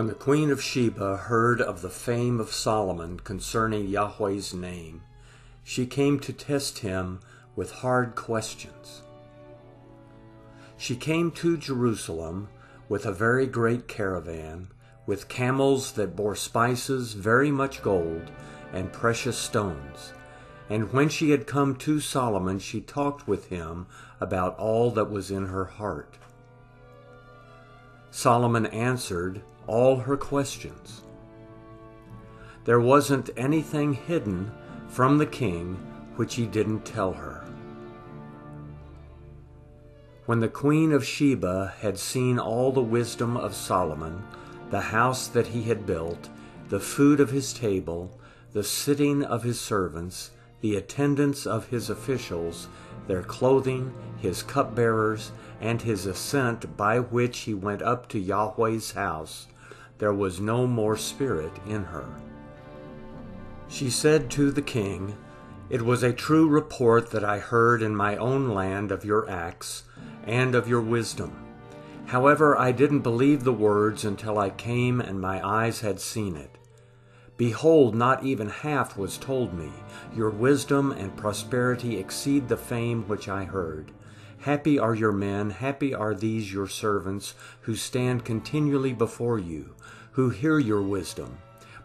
When the queen of Sheba heard of the fame of Solomon concerning Yahweh's name, she came to test him with hard questions. She came to Jerusalem with a very great caravan, with camels that bore spices, very much gold, and precious stones. And when she had come to Solomon, she talked with him about all that was in her heart. Solomon answered all her questions. There wasn't anything hidden from the king which he didn't tell her. When the queen of Sheba had seen all the wisdom of Solomon, the house that he had built, the food of his table, the sitting of his servants, the attendance of his officials, their clothing, his cupbearers, and his ascent by which he went up to Yahweh's house, there was no more spirit in her. She said to the king, It was a true report that I heard in my own land of your acts and of your wisdom. However, I didn't believe the words until I came and my eyes had seen it. Behold, not even half was told me. Your wisdom and prosperity exceed the fame which I heard. Happy are your men, happy are these your servants, who stand continually before you, who hear your wisdom.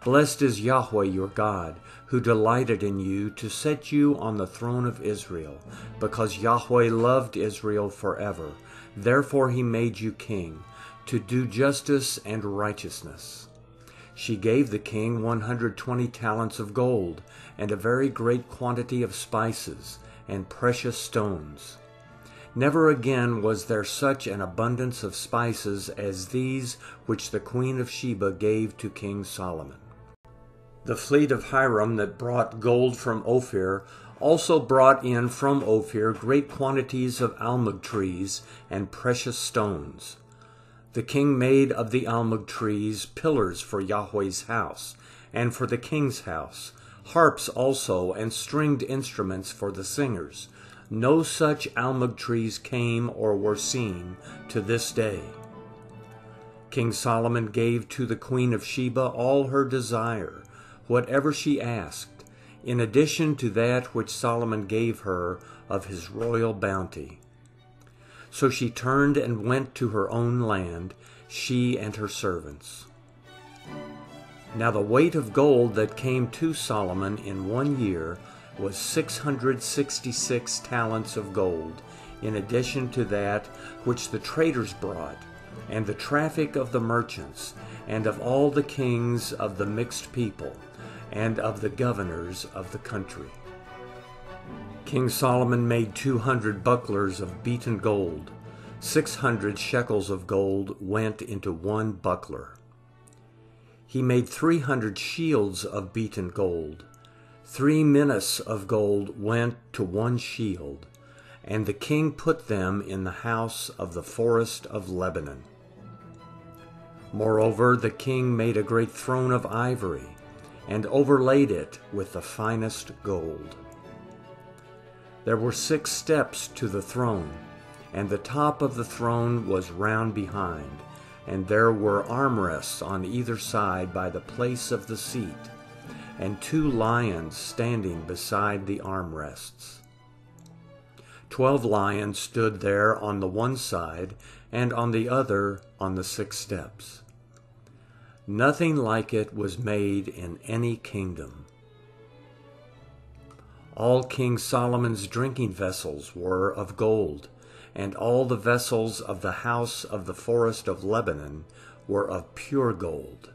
Blessed is Yahweh your God, who delighted in you to set you on the throne of Israel, because Yahweh loved Israel forever. Therefore he made you king, to do justice and righteousness. She gave the king 120 talents of gold, and a very great quantity of spices, and precious stones. Never again was there such an abundance of spices as these which the queen of Sheba gave to King Solomon. The fleet of Hiram that brought gold from Ophir also brought in from Ophir great quantities of almug trees and precious stones. The king made of the almug trees pillars for Yahweh's house and for the king's house, harps also and stringed instruments for the singers no such almug trees came or were seen to this day. King Solomon gave to the queen of Sheba all her desire, whatever she asked, in addition to that which Solomon gave her of his royal bounty. So she turned and went to her own land, she and her servants. Now the weight of gold that came to Solomon in one year was 666 talents of gold, in addition to that which the traders brought, and the traffic of the merchants, and of all the kings of the mixed people, and of the governors of the country. King Solomon made 200 bucklers of beaten gold. 600 shekels of gold went into one buckler. He made 300 shields of beaten gold. Three minas of gold went to one shield, and the king put them in the house of the forest of Lebanon. Moreover, the king made a great throne of ivory, and overlaid it with the finest gold. There were six steps to the throne, and the top of the throne was round behind, and there were armrests on either side by the place of the seat and two lions standing beside the armrests. Twelve lions stood there on the one side, and on the other on the six steps. Nothing like it was made in any kingdom. All King Solomon's drinking vessels were of gold, and all the vessels of the house of the forest of Lebanon were of pure gold.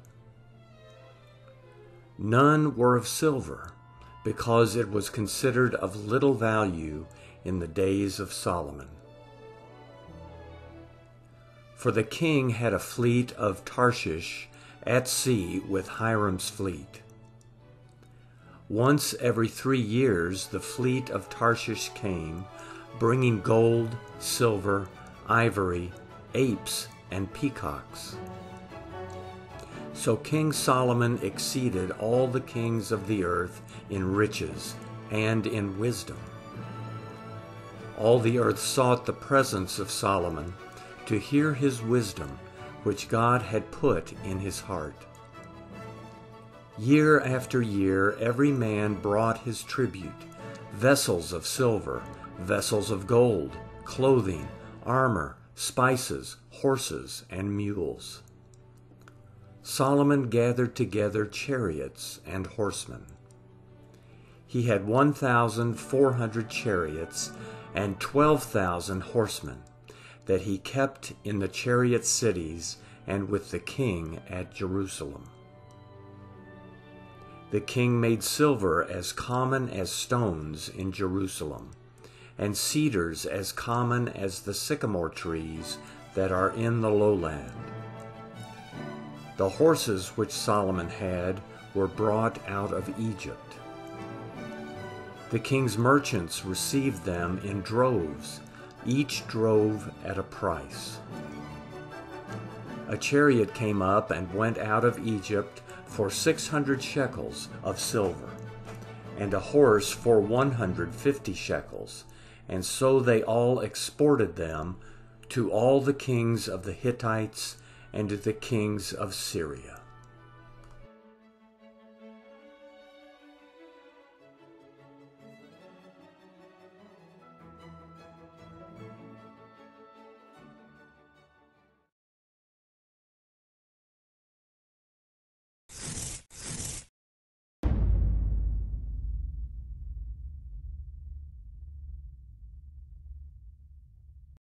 None were of silver, because it was considered of little value in the days of Solomon. For the king had a fleet of Tarshish at sea with Hiram's fleet. Once every three years the fleet of Tarshish came, bringing gold, silver, ivory, apes, and peacocks. So King Solomon exceeded all the kings of the earth in riches and in wisdom. All the earth sought the presence of Solomon to hear his wisdom, which God had put in his heart. Year after year, every man brought his tribute vessels of silver, vessels of gold, clothing, armor, spices, horses, and mules. Solomon gathered together chariots and horsemen. He had 1,400 chariots and 12,000 horsemen that he kept in the chariot cities and with the king at Jerusalem. The king made silver as common as stones in Jerusalem, and cedars as common as the sycamore trees that are in the lowland. The horses which Solomon had were brought out of Egypt. The king's merchants received them in droves, each drove at a price. A chariot came up and went out of Egypt for six hundred shekels of silver, and a horse for one hundred fifty shekels, and so they all exported them to all the kings of the Hittites and to the kings of Syria.